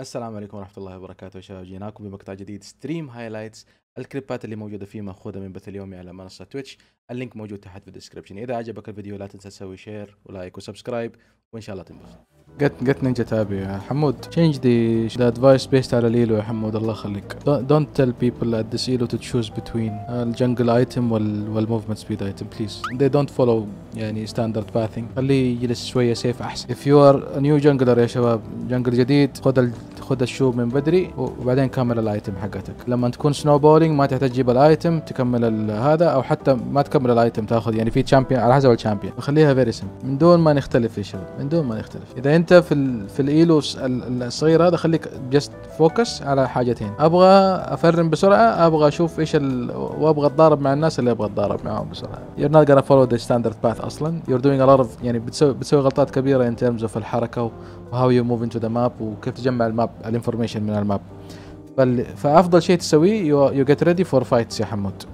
السلام عليكم ورحمة الله وبركاته شباب. جيناكم بمقطع جديد. stream highlights الكليبات اللي موجودة فيه مأخوذة من بث اليومي على منصة Twitch ال link موجود تحت في ال description إذا عجبك الفيديو لا تنسى تسوي share و like و subscribe وإن شاء الله تنبسط. get get Ninja Tabi يا حمود. The the advice based على ال elo يا حمود الله يخليك. Don't tell people at this elo to choose between ال jungle item وال وال movement speed item please they don't follow يعني standard pathing خليه يجلس شوية سيف أحسن. You are a new jungler يا شباب jungler جديد خذ ال... خذ ال shoe من بدري وبعدين كمل ال item حقتك. لما تكون snowballing ما تحتاج تجيب ال item تكمل هذا أو حتى ما تكمل ال item تاخذ يعني في champion على حسب ال champion خليها vary من دون ما نختلف يا شباب من دون ما نختلف. إذا أنت في ال في ال elo الصغير هذا خليك just focus على حاجتين. أبغى أفرم بسرعة أبغى أشوف إيش ال... وأبغى أتضارب مع الناس اللي أبغى اتضارب معاهم بسرعة. You're not gonna follow the standard path أصلا. You're doing a lot of يعني بتسوي بتسوي غلطات كبيرة in terms of الحركة و how you move into the map وكيف تجمع ال map ال information من ال map. بل فأفضل شيء تسويه you, you get ready for fights يا حمود.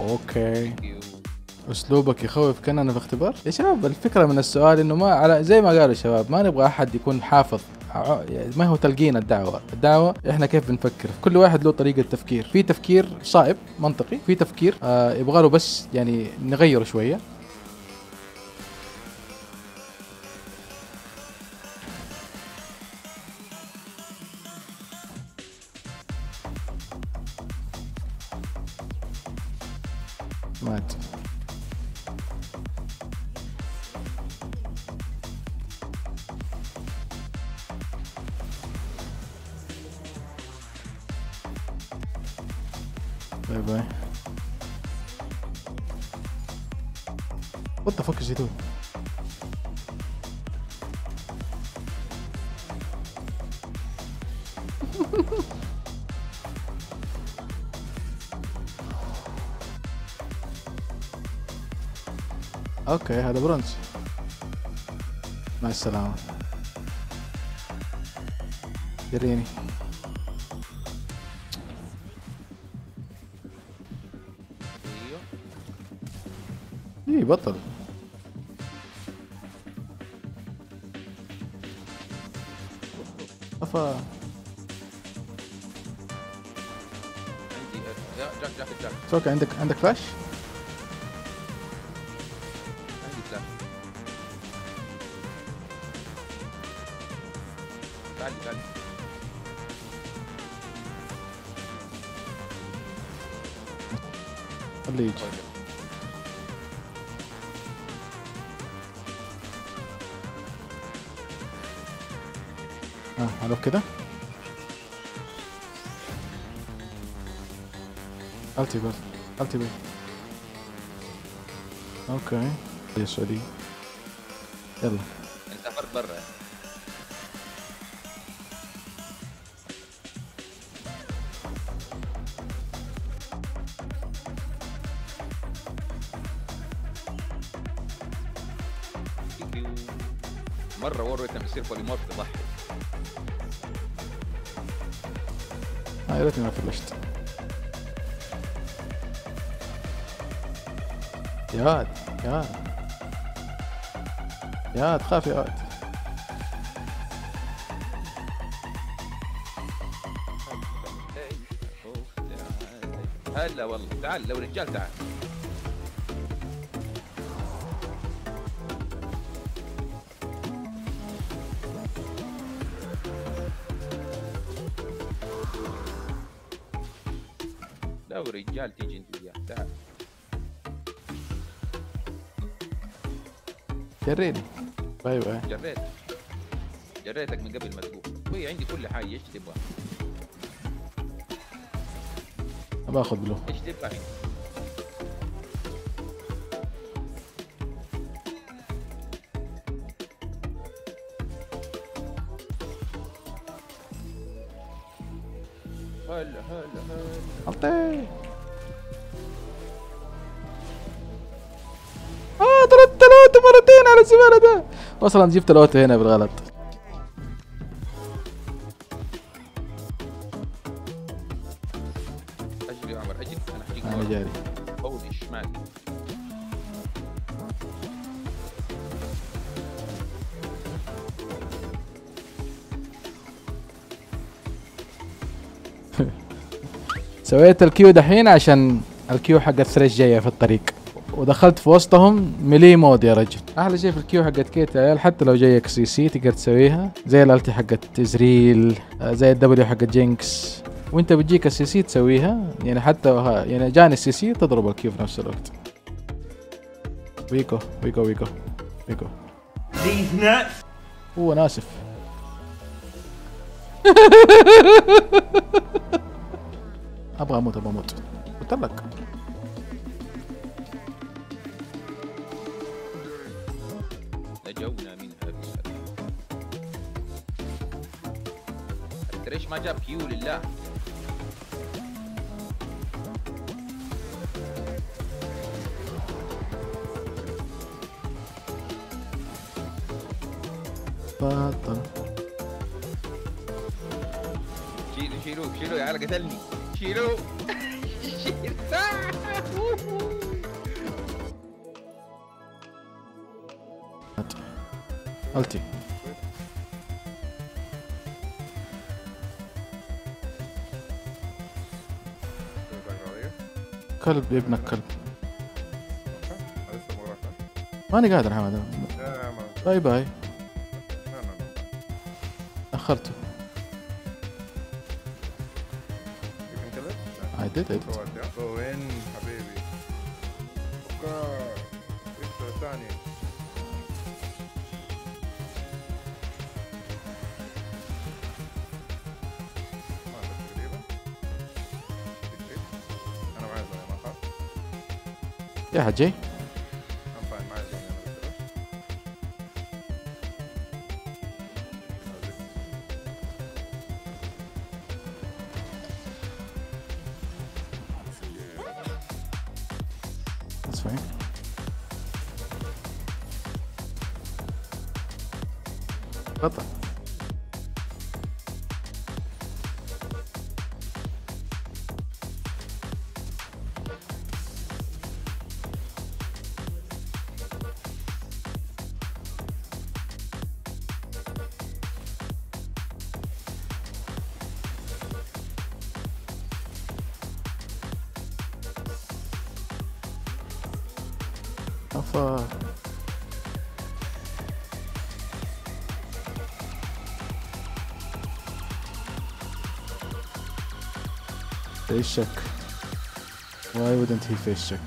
okay أسلوبك يخوف كاننا في اختبار يا شباب الفكرة من السؤال إنه ما على زي ما قالوا الشباب ما نبغى أحد يكون حافظ يعني ما هو تلقين الدعوة. الدعوة إحنا كيف بنفكر؟ كل واحد له طريقة تفكير. في تفكير صائب منطقي. في تفكير آه يبغى له بس يعني نغيره شوية. باي باي What the fuck is he doing? أوكي هذا برونز مع السلامة يريني إيه بطل. أفا. عندي جاك جاك جاك توك عندك عندك فلاش؟ عندي فلاش تعال تعال خليه يجي. حلو كده. التي بس التي بس أوكي يا سعودي يلا انت سافرت برا. مرة وريت لما يصير بوليمورف يا ريتني ما فلشت. يا واد يا واد يا واد خاف يا واد هلا والله تعال لو رجال تعال. لو رجال تيجي انت وياه. تعال. جريني. bye bye. جريت. جريتك من قبل ما تقول. وهي عندي كل حاجة. إيش تبغى؟ باخذ blue إيش تبغى؟ عندي هلا هلا آه ضربت ال auto مرتين على الزبالة ده. أصلا جبت ال auto هنا بالغلط. سويت ال Q دحين عشان ال Q حق ال Thresh جاية في الطريق. ودخلت في وسطهم melee mode يا رجل. أحلى شيء في ال Q حقت Cait يا عيال حتى لو جايك CC تقدر تسويها. زي ال ulti حقت Ezreal آه، زي ال W حقت Jinx وانت بتجيك ال CC تسويها. يعني حتى يعني جاني ال CC تضرب ال Q في نفس الوقت. ويكو ويكو ويكو ويكو. هو أنا اسف أبغى أموت. قلت لك. نجونا من هذا التريش ما جاب كيو لله. بطل شيلوا شيلوا يا عيال قتلني. شيلوا ألتي. كلب ابنك كلب. ماني قادر حمد. باي باي. أخرته. ما اخاف يا حجي this way. What the? Alpha. Uh, face check. Why wouldn't he face check?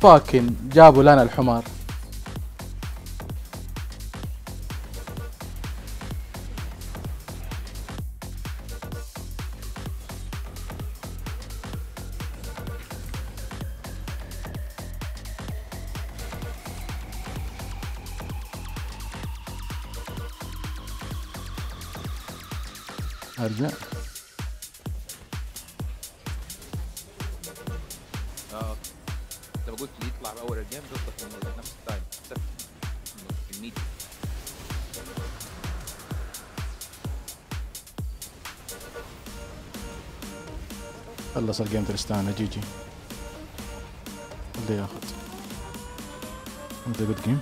فاكن جابوا لنا الحمار. أرجع. الجيم قصدك انه نفس التايم الميديا. خلص الجيم ترستانا جي جي. اللي ياخذ. انت جود جيم.